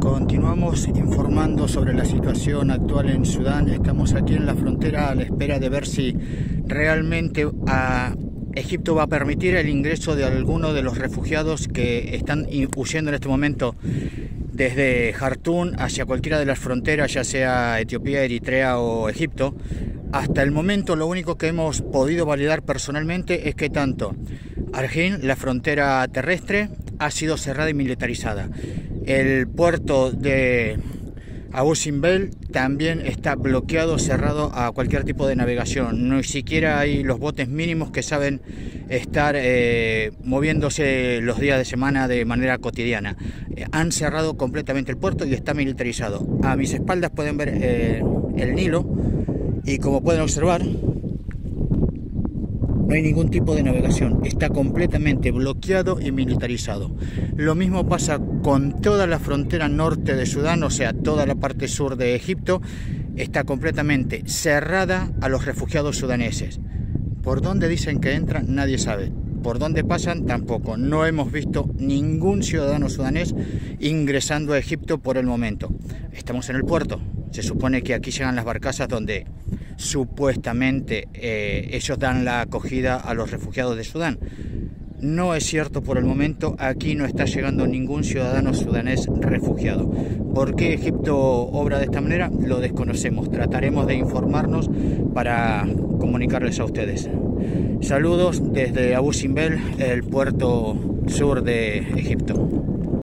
Continuamos informando sobre la situación actual en Sudán. Estamos aquí en la frontera a la espera de ver si realmente a Egipto va a permitir el ingreso de algunos de los refugiados que están huyendo en este momento desde Jartún hacia cualquiera de las fronteras, ya sea Etiopía, Eritrea o Egipto. Hasta el momento lo único que hemos podido validar personalmente es que tanto Argin, la frontera terrestre, ha sido cerrada y militarizada. El puerto de Abu Simbel también está bloqueado, cerrado a cualquier tipo de navegación. Ni siquiera hay los botes mínimos que saben estar eh, moviéndose los días de semana de manera cotidiana. Eh, han cerrado completamente el puerto y está militarizado. A mis espaldas pueden ver eh, el Nilo y como pueden observar no hay ningún tipo de navegación, está completamente bloqueado y militarizado. Lo mismo pasa con toda la frontera norte de Sudán, o sea, toda la parte sur de Egipto, está completamente cerrada a los refugiados sudaneses. Por dónde dicen que entran, nadie sabe. Por dónde pasan, tampoco. No hemos visto ningún ciudadano sudanés ingresando a Egipto por el momento. Estamos en el puerto. Se supone que aquí llegan las barcazas donde supuestamente eh, ellos dan la acogida a los refugiados de Sudán. No es cierto por el momento, aquí no está llegando ningún ciudadano sudanés refugiado. ¿Por qué Egipto obra de esta manera? Lo desconocemos. Trataremos de informarnos para comunicarles a ustedes. Saludos desde Abu Simbel, el puerto sur de Egipto.